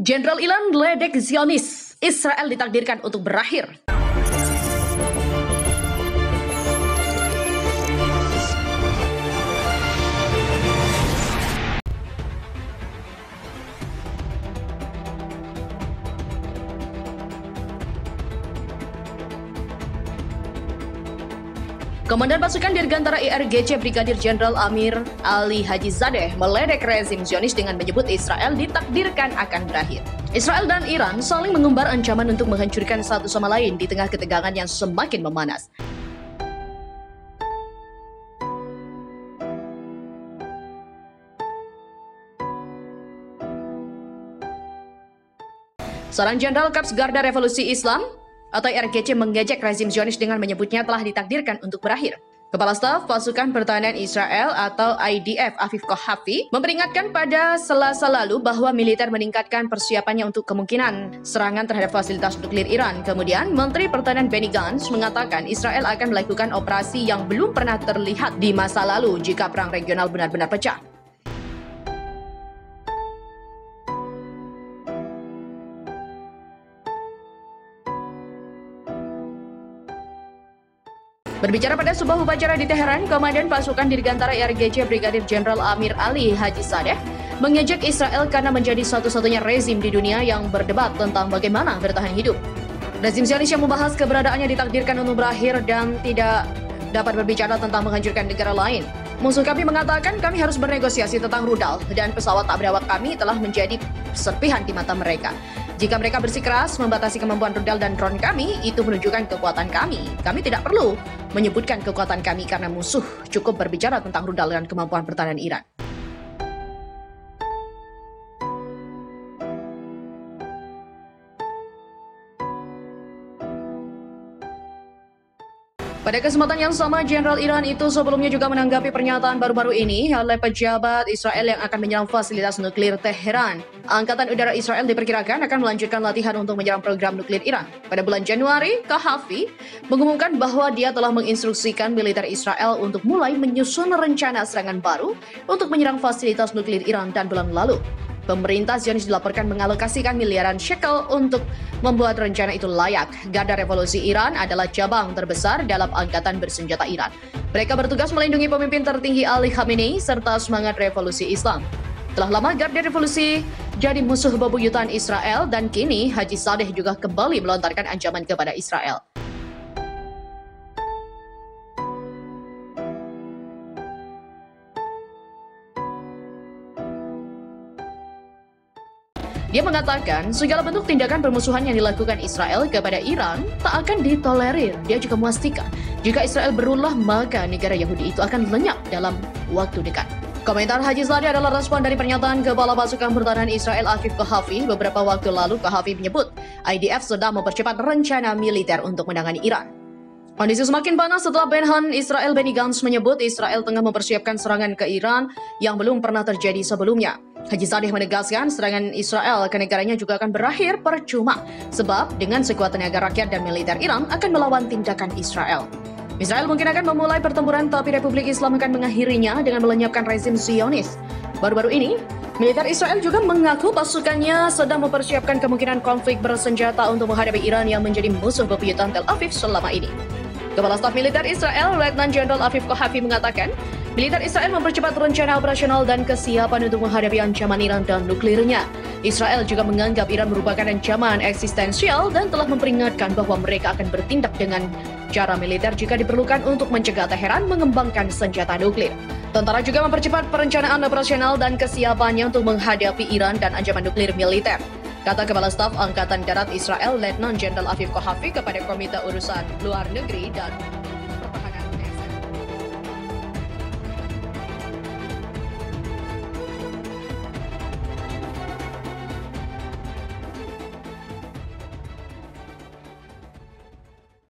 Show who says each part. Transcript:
Speaker 1: Jenderal Iran ledek Zionis. Israel ditakdirkan untuk berakhir. Komandan pasukan Dirgantara IRGC Brigadir Jenderal Amir Ali Haji Zadeh meledek rezim Zionis dengan menyebut Israel ditakdirkan akan berakhir. Israel dan Iran saling mengumbar ancaman untuk menghancurkan satu sama lain di tengah ketegangan yang semakin memanas. Seorang Jenderal Korps Garda Revolusi Islam atau RGC mengejek rezim Zionis dengan menyebutnya telah ditakdirkan untuk berakhir. Kepala Staf Pasukan Pertahanan Israel atau IDF Afif Kohafi memperingatkan pada selasa lalu bahwa militer meningkatkan persiapannya untuk kemungkinan serangan terhadap fasilitas nuklir Iran. Kemudian, Menteri Pertahanan Benny Gantz mengatakan Israel akan melakukan operasi yang belum pernah terlihat di masa lalu jika perang regional benar-benar pecah. Berbicara pada sebuah upacara di Teheran, Komandan Pasukan Dirgantara RGC Brigadir Jenderal Amir Ali Haji Sadeh mengejek Israel karena menjadi satu-satunya rezim di dunia yang berdebat tentang bagaimana bertahan hidup. Rezim Zionis yang membahas keberadaannya ditakdirkan untuk berakhir dan tidak dapat berbicara tentang menghancurkan negara lain. Musuh kami mengatakan kami harus bernegosiasi tentang rudal dan pesawat tak berawak kami telah menjadi serpihan di mata mereka. Jika mereka bersikeras membatasi kemampuan rudal dan drone kami, itu menunjukkan kekuatan kami. Kami tidak perlu menyebutkan kekuatan kami karena musuh cukup berbicara tentang rudal dan kemampuan pertahanan Iran. Pada kesempatan yang sama, Jenderal Iran itu sebelumnya juga menanggapi pernyataan baru-baru ini oleh pejabat Israel yang akan menyerang fasilitas nuklir Teheran. Angkatan Udara Israel diperkirakan akan melanjutkan latihan untuk menyerang program nuklir Iran. Pada bulan Januari, Kahafi mengumumkan bahwa dia telah menginstruksikan militer Israel untuk mulai menyusun rencana serangan baru untuk menyerang fasilitas nuklir Iran dan bulan lalu. Pemerintah Zionis dilaporkan mengalokasikan miliaran shekel untuk membuat rencana itu layak. Garda Revolusi Iran adalah cabang terbesar dalam angkatan bersenjata Iran. Mereka bertugas melindungi pemimpin tertinggi Ali Khamenei serta semangat revolusi Islam. Telah lama Garda Revolusi jadi musuh bebuyutan Israel dan kini Haji Sadeh juga kembali melontarkan ancaman kepada Israel. Dia mengatakan, segala bentuk tindakan permusuhan yang dilakukan Israel kepada Iran tak akan ditolerir. Dia juga memastikan, jika Israel berulah, maka negara Yahudi itu akan lenyap dalam waktu dekat. Komentar Haji Zadi adalah respon dari pernyataan Kepala Pasukan Pertahanan Israel Afif Kohafi. Beberapa waktu lalu, Kohafi menyebut IDF sedang mempercepat rencana militer untuk menangani Iran. Kondisi semakin panas setelah Benhan Israel Benny Gantz menyebut Israel tengah mempersiapkan serangan ke Iran yang belum pernah terjadi sebelumnya. Haji Sadeh menegaskan serangan Israel ke negaranya juga akan berakhir percuma sebab dengan sekuat tenaga rakyat dan militer Iran akan melawan tindakan Israel. Israel mungkin akan memulai pertempuran tapi Republik Islam akan mengakhirinya dengan melenyapkan rezim Zionis. Baru-baru ini, militer Israel juga mengaku pasukannya sedang mempersiapkan kemungkinan konflik bersenjata untuk menghadapi Iran yang menjadi musuh bebuyutan Tel Aviv selama ini. Kepala Staf Militer Israel, Letnan Jenderal Afif Kohafi mengatakan, militer Israel mempercepat rencana operasional dan kesiapan untuk menghadapi ancaman Iran dan nuklirnya. Israel juga menganggap Iran merupakan ancaman eksistensial dan telah memperingatkan bahwa mereka akan bertindak dengan cara militer jika diperlukan untuk mencegah Teheran mengembangkan senjata nuklir. Tentara juga mempercepat perencanaan operasional dan kesiapannya untuk menghadapi Iran dan ancaman nuklir militer. Kata Kepala Staf Angkatan Darat Israel Letnan Jenderal Afif Kohafi kepada Komite Urusan Luar Negeri dan